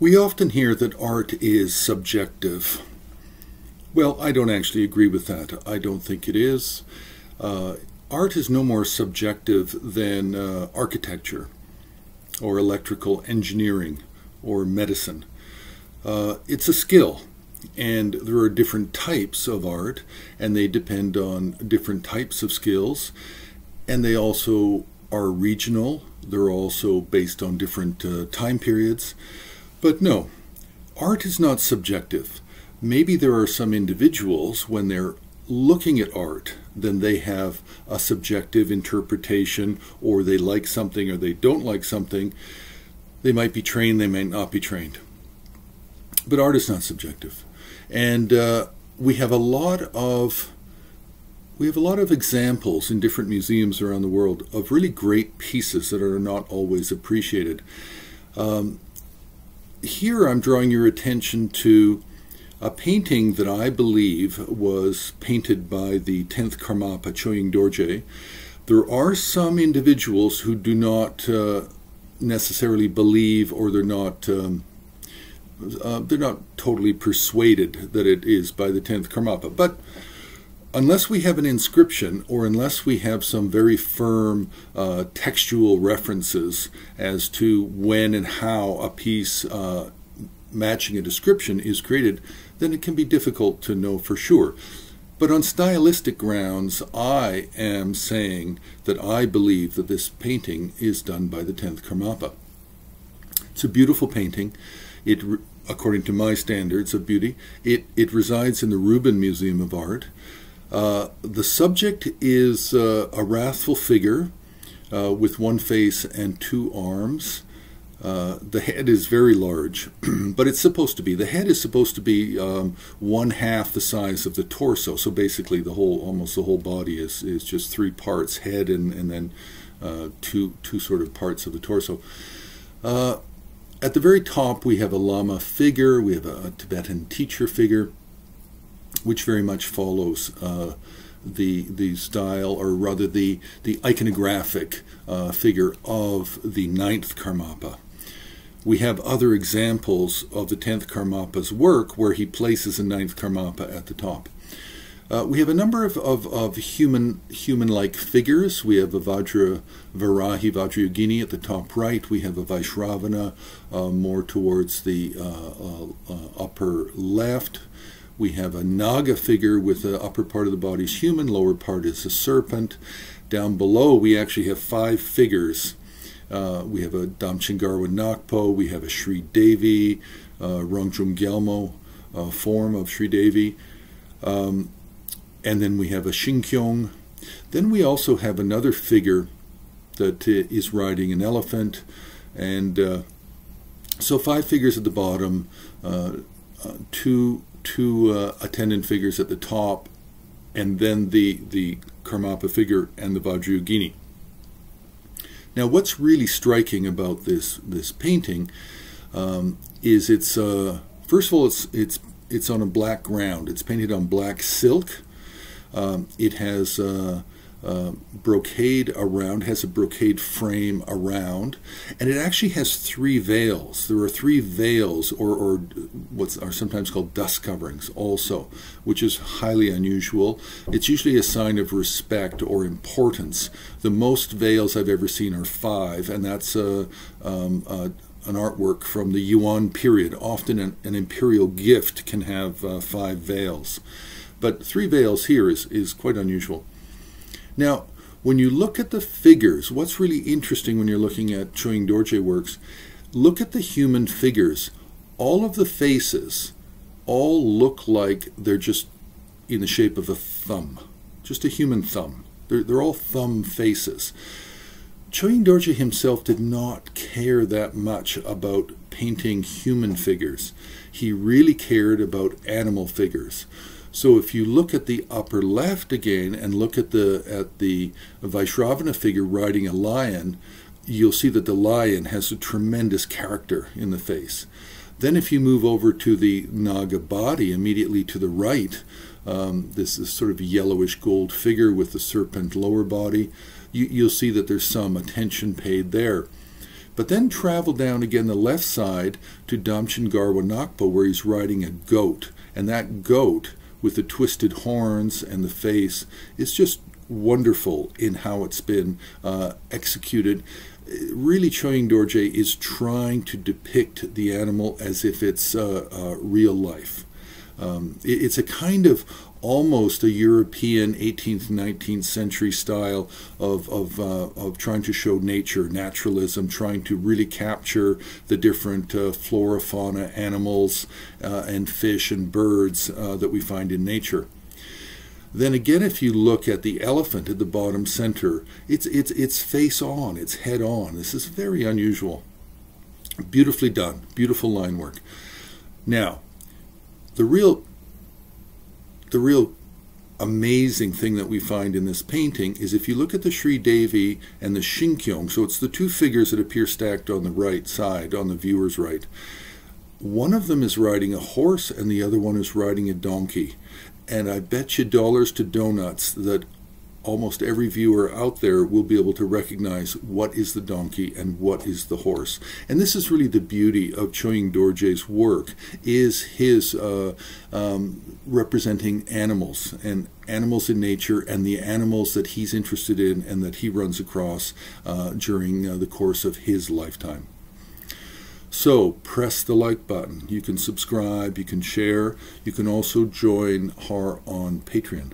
We often hear that art is subjective. Well, I don't actually agree with that. I don't think it is. Uh, art is no more subjective than uh, architecture or electrical engineering or medicine. Uh, it's a skill, and there are different types of art, and they depend on different types of skills, and they also are regional. They're also based on different uh, time periods. But no, art is not subjective. Maybe there are some individuals, when they're looking at art, then they have a subjective interpretation, or they like something or they don't like something. They might be trained, they might not be trained. But art is not subjective. And uh, we have a lot of we have a lot of examples in different museums around the world of really great pieces that are not always appreciated. Um, here I'm drawing your attention to a painting that I believe was painted by the 10th Karmapa Choying Dorje. There are some individuals who do not uh, necessarily believe or they're not um, uh, they're not totally persuaded that it is by the 10th Karmapa. But unless we have an inscription or unless we have some very firm uh, textual references as to when and how a piece uh, matching a description is created, then it can be difficult to know for sure. But on stylistic grounds, I am saying that I believe that this painting is done by the 10th Karmapa. It's a beautiful painting. It, according to my standards of beauty, it, it resides in the Rubin Museum of Art. Uh, the subject is uh, a wrathful figure uh, with one face and two arms. Uh, the head is very large, but it's supposed to be. The head is supposed to be um, one half the size of the torso. So basically, the whole, almost the whole body is is just three parts: head and and then uh, two two sort of parts of the torso. At the very top, we have a lama figure. We have a Tibetan teacher figure, which very much follows uh, the the style, or rather the the iconographic uh, figure of the ninth Karmapa we have other examples of the 10th Karmapa's work where he places a 9th Karmapa at the top. Uh, we have a number of, of, of human, human-like figures. We have a Vajra Varahi Vajrayogini at the top right. We have a Vaishravana uh, more towards the uh, uh, upper left. We have a Naga figure with the upper part of the body is human, lower part is a serpent. Down below we actually have five figures uh, we have a Damchen Garwa Nakpo, we have a Sri Devi, uh, Rangjung Gyalmo uh, form of Sri Devi, um, and then we have a Shinkyong. Then we also have another figure that is riding an elephant, and uh, so five figures at the bottom, uh, uh, two two uh, attendant figures at the top, and then the the Karmapa figure and the Vajrayogini. Now, what's really striking about this this painting um, is it's uh, first of all it's it's it's on a black ground. It's painted on black silk. Um, it has uh, uh, brocade around, has a brocade frame around, and it actually has three veils. There are three veils, or, or what are sometimes called dust coverings, also, which is highly unusual. It's usually a sign of respect or importance. The most veils I've ever seen are five, and that's a, um, a an artwork from the Yuan period. Often an, an imperial gift can have uh, five veils. But three veils here is, is quite unusual. Now, when you look at the figures, what's really interesting when you're looking at Choying Dorje works, look at the human figures. All of the faces all look like they're just in the shape of a thumb, just a human thumb. They're, they're all thumb faces. Choying Dorje himself did not care that much about painting human figures. He really cared about animal figures. So if you look at the upper left again and look at the at the Vaishravana figure riding a lion, you'll see that the lion has a tremendous character in the face. Then if you move over to the Naga body immediately to the right, um, this is sort of yellowish gold figure with the serpent lower body, you, you'll see that there's some attention paid there. But then travel down again the left side to Damchen Garwa Nakpa, where he's riding a goat. And that goat, with the twisted horns and the face, is just wonderful in how it's been uh, executed. Really, Choying Dorje is trying to depict the animal as if it's uh, uh, real life. Um, it, it's a kind of almost a European 18th, 19th century style of, of, uh, of trying to show nature, naturalism, trying to really capture the different uh, flora, fauna, animals, uh, and fish and birds uh, that we find in nature. Then again, if you look at the elephant at the bottom center, it's, it's, it's face on, it's head on. This is very unusual. Beautifully done, beautiful line work. Now, the real the real amazing thing that we find in this painting is if you look at the Sri Devi and the Shinkyong, so it's the two figures that appear stacked on the right side, on the viewer's right. One of them is riding a horse and the other one is riding a donkey. And I bet you dollars to donuts that almost every viewer out there will be able to recognize what is the donkey and what is the horse. And this is really the beauty of Choying Dorje's work, is his uh, um, representing animals and animals in nature and the animals that he's interested in and that he runs across uh, during uh, the course of his lifetime. So press the like button. You can subscribe, you can share, you can also join HAR on Patreon.